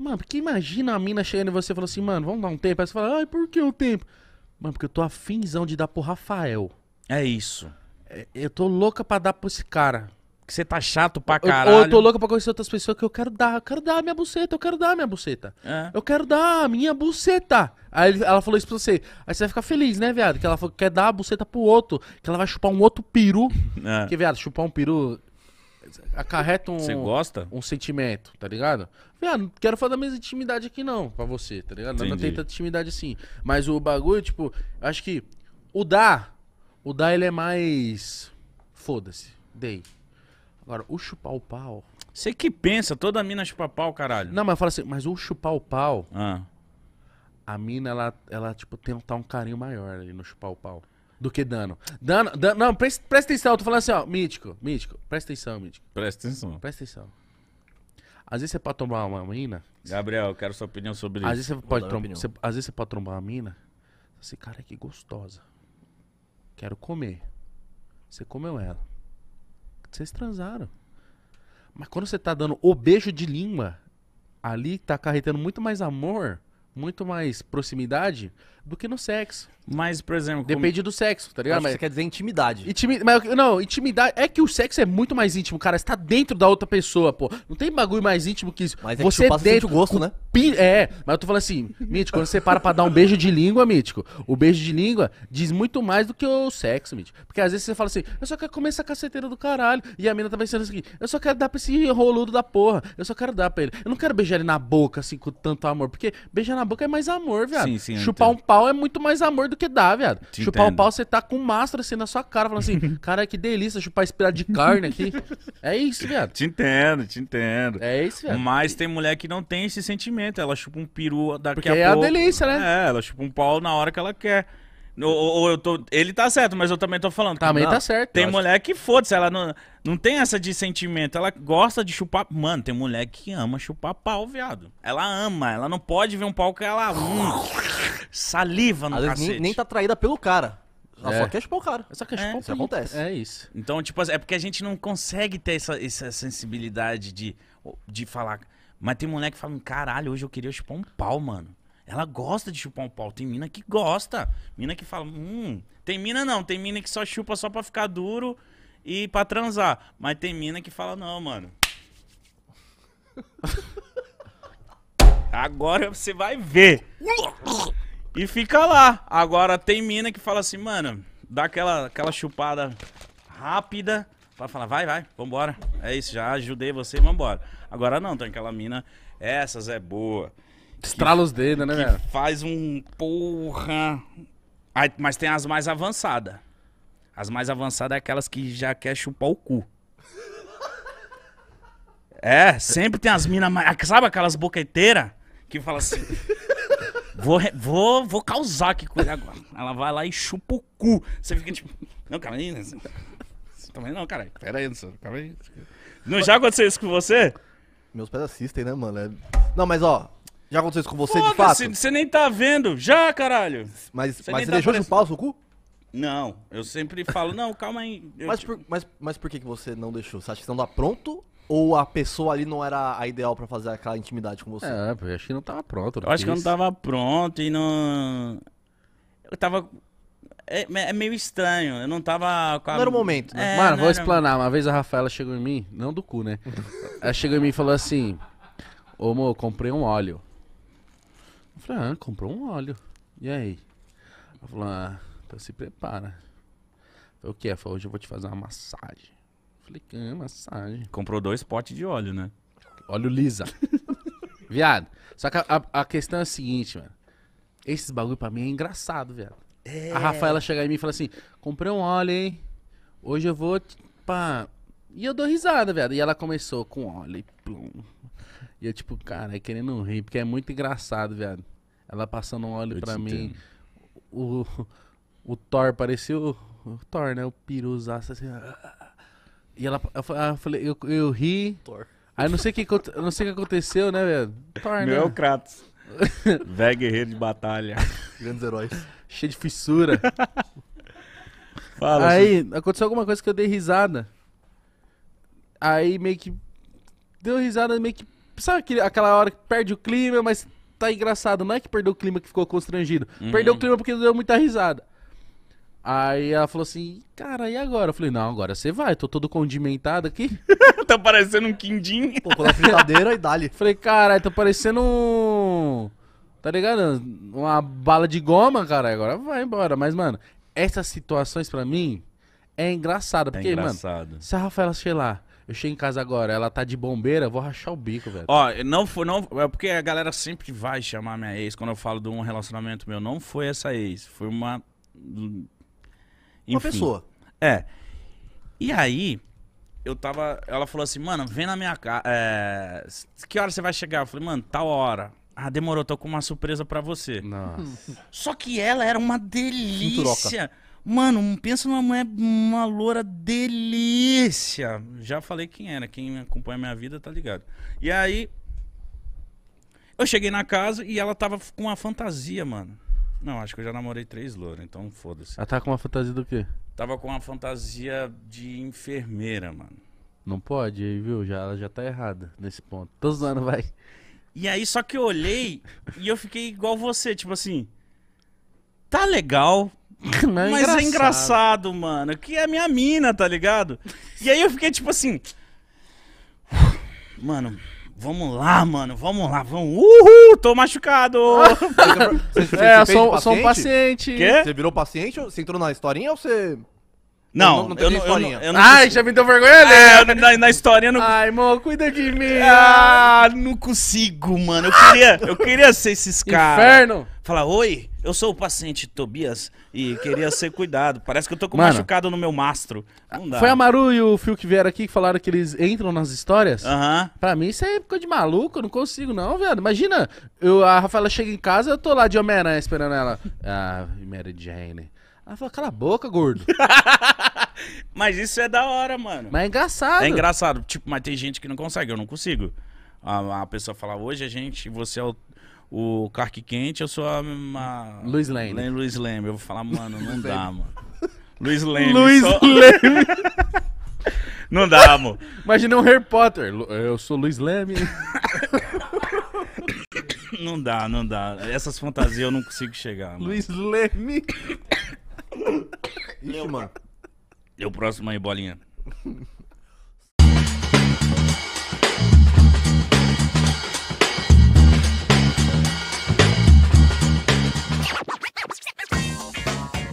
Mano, porque imagina a mina chegando em você e falando assim, mano, vamos dar um tempo. Aí você fala, ai, por que o tempo? Mano, porque eu tô afinzão de dar pro Rafael. É isso. É, Eu tô louca pra dar pra esse cara. Que você tá chato pra Eu- caralho. Ou eu tô louca pra conhecer outras pessoas que eu quero dar. Eu quero dar a minha buceta, eu quero dar a minha buceta. É. Eu quero dar a minha buceta. Aí ela falou isso pra você. Aí você vai ficar feliz, né, viado? Que ela falou que quer dar a buceta pro outro. Que ela vai chupar um outro peru. É. Porque, viado, chupar um peru acarreta um, Você gosta? um sentimento, tá ligado? Viado, não quero falar da mesma intimidade aqui não, pra você, tá ligado? Não Entendi. tem tanta intimidade assim. Mas o bagulho, tipo, eu acho que o dar, o dar ele é mais... Foda-se, dei. Agora, o chupar o pau... Você que pensa, toda mina chupa pau, caralho. Não, mas fala assim, mas o chupar o pau, Ah. a mina, ela, ela tipo, tem tá um carinho maior ali no chupar o pau. Do que dano. Dano, dano não, presta, presta atenção, eu tô falando assim, ó, mítico, mítico, presta atenção, mítico, Presta atenção. presta atenção. Às vezes você pode trombar uma mina, Gabriel, eu quero sua opinião sobre às isso. vezes você pode trombar, você- às vezes você pode trombar uma mina, assim, cara, que gostosa. Quero comer. Você comeu ela. Vocês transaram. Mas quando você tá dando o beijo de língua, ali tá acarretando muito mais amor, muito mais proximidade do que no sexo. Mas, por exemplo, como- Depende do sexo, tá ligado? acho que Mas, você quer dizer intimidade. intimi- mas, não, intimidade. É que o sexo é muito mais íntimo, cara. Você tá dentro da outra pessoa, pô. Não tem bagulho mais íntimo que isso. Mas é que você você dentro sente o gosto, né? pi- É, mas eu tô falando assim, Mítico, quando você para pra dar um beijo de língua, Mítico, o beijo de língua diz muito mais do que o sexo, Mítico. Porque às vezes você fala assim, eu só quero comer essa caceteira do caralho. E a mina tá pensando assim, eu só quero dar pra esse roludo da porra. Eu só quero dar pra ele. Eu não quero beijar ele na boca, assim, com tanto amor. Porque beijar na boca é mais amor, viado. Sim, sim, Chupar um. Pau é muito mais amor do que dar, viado. Te chupar entendo. pau, você tá com mastro assim na sua cara, falando assim, cara, que delícia chupar esse pedaço de carne aqui. É isso, viado. Te entendo, te entendo. É isso, viado. Mas tem mulher que não tem esse sentimento. Ela chupa um peru daqui Porque a é a pouco. delícia, né? É, ela chupa um pau na hora que ela quer. Ou, ou- eu tô. Ele tá certo, mas eu também tô falando. que Também não. tá certo. Tem eu acho. mulher que foda-se, ela não, não tem essa de sentimento. Ela gosta de chupar. Mano, tem mulher que ama chupar pau, viado. Ela ama, ela não pode ver um pau que ela. Hum, saliva no Às vezes cacete. nem, nem tá traída pelo cara. Ela É. só quer chupar o cara. Só que É, chupar isso acontece. É isso. Então, tipo, assim, é porque a gente não consegue ter essa, essa sensibilidade de, de falar. Mas tem mulher que fala, caralho, hoje eu queria chupar um pau, mano. Ela gosta de chupar um pau. Tem mina que gosta. Mina que fala, hum. Tem mina não, tem mina que só chupa só pra ficar duro e pra transar. Mas tem mina que fala, não, mano. Agora você vai ver. E fica lá. Agora tem mina que fala assim, mano, dá aquela, aquela chupada rápida pra falar, vai, vai, vambora. É isso, já ajudei você, vambora. Agora não, tem aquela mina, essas é boa. Estrala os dedos, né, Que velho? faz um porra. Aí, mas tem as mais avançadas. As mais avançadas é aquelas que já quer chupar o cu. É, sempre tem as minas mais. Sabe aquelas boqueteiras que fala assim. Vou, vou, vou causar aqui com ele agora. Ela vai lá e chupa o cu. Você fica tipo. Não, calma aí. né? Você também não, cara. Pera aí, não calma aí. Não já aconteceu isso com você? Meus pés assistem, né, mano? É- Não, mas ó, já aconteceu isso com você de fato? Você nem tá vendo. Já, caralho. Mas, Você mas você tá deixou parecendo- chupar o seu cu? Não, eu sempre falo, não, calma aí. Mas te- por, mas, mas por que, que você não deixou? Você acha que você não tá pronto? Ou a pessoa ali não era a ideal pra fazer aquela intimidade com você? É, eu acho que não tava pronto. Eu acho que eu não tava pronto e não. Eu tava. É, é meio estranho. Eu não tava com a. Não era o momento, né? É, Mano, vou era- explanar. Uma vez a Rafaela chegou em mim, não do cu, né? Ela chegou em mim e falou assim: Ô, amor, comprei um óleo. Eu falei: Ah, comprou um óleo. E aí? Ela falou: Ah, então se prepara. Eu falei: O que? Ela falou: Hoje eu vou te fazer uma massagem. Eu falei: Que massagem? Comprou dois potes de óleo, né? Óleo lisa. viado. Só que a, a- a questão é a seguinte, mano. Esses bagulho pra mim é engraçado, viado. A Rafaela chegar em mim e falar assim: comprei um óleo, hein? Hoje eu vou. Pá. E eu dou risada, viado. E ela começou com óleo e plum. E eu, tipo, cara, querendo rir, porque é muito engraçado, viado. Ela passando um óleo te mim. O, o Thor parecia o, o Thor, né? O piruzaço assim. E ela, eu, fa- eu falei, eu, eu ri. Thor. Aí não sei o que, não sei o que aconteceu, né, velho? Thor, Meu é o né? Kratos. Velho guerreiro de batalha. Grandes heróis. Cheio de fissura. Fala, Aí aconteceu alguma coisa que eu dei risada. Aí meio que. Deu risada, meio que sabe aquele- aquela hora que perde o clima, mas tá engraçado. Não é que perdeu o clima que ficou constrangido. Uhum. Perdeu o clima porque deu muita risada. Aí ela falou assim, cara, e agora? Eu falei, não, agora você vai, tô todo condimentado aqui. tá parecendo um quindim. Pô, quando a fritadeira e dali. Falei, caralho, tô parecendo um. Tá ligado? Uma bala de goma, cara. Agora vai embora. Mas, mano, essas situações pra mim é engraçada. É Porque, mano, engraçado. se a Rafaela chegar lá, eu chego em casa agora, ela tá de bombeira, vou rachar o bico, velho. Ó, não foi, não, é porque a galera sempre vai chamar minha ex quando eu falo de um relacionamento meu. Não foi essa ex, foi uma. Uma Enfim. pessoa. É. E aí, eu tava. Ela falou assim, mano, vem na minha casa. que hora você vai chegar? Eu falei, mano, tal hora. Ah, demorou, tô com uma surpresa pra você. Nossa. Só que ela era uma delícia. Mano, pensa numa mulher, uma loura delícia. Já falei quem era, quem acompanha minha vida tá ligado. E aí, eu cheguei na casa e ela tava com uma fantasia, mano. Não, acho que eu já namorei três louras, então foda-se. Ela tá com uma fantasia do quê? Tava com uma fantasia de enfermeira, mano. Não pode, viu? Já, ela já tá errada nesse ponto. Tô zoando, vai. E aí, só que eu olhei e eu fiquei igual você, tipo assim. Tá legal, Mas, Mas é engraçado, mano. Que é a minha mina, tá ligado? E aí eu fiquei tipo assim. Mano, vamos lá, mano. Vamos lá, vamos. Uhul, tô machucado. Você, você, É, você fez sou, sou um paciente. Quê? Você virou paciente? ou Você entrou na historinha ou você. Não, Não- não tem eu, não, não, historinha. eu não. Ai, já me deu vergonha, né? eu- na, na historinha eu não. Ai, irmão, cuida de mim. Ah, não consigo, mano. Eu queria, eu queria ser esses caras. Inferno. Falar, oi, eu sou o paciente Tobias e queria ser cuidado. Parece que eu tô com Mano. machucado no meu mastro. Não dá. Foi a Maru e o Phil que vieram aqui que falaram que eles entram nas histórias? Aham. Pra mim isso é coisa de maluco, eu não consigo não, viado. Imagina, eu, a Rafaela chega em casa eu tô lá de Homem-Aranha esperando ela. Ah, Mary Jane. Ela fala, cala a boca, gordo. Mas isso é da hora, mano. Mas é engraçado. É engraçado, tipo, mas tem gente que não consegue, eu não consigo. A, a pessoa fala, hoje a gente, você é o, o Clark Kent, eu sou a, a Luiz. Lane Luiz Leme. Eu vou falar, mano, não dá, mano. Luiz Leme. Luiz só- Leme. Não dá, amor. Imagina um Harry Potter. Eu sou Luiz Leme. Não dá, não dá. Essas fantasias eu não consigo chegar. Mano. Luiz Leme. Ixi, mano. O próximo aí, bolinha.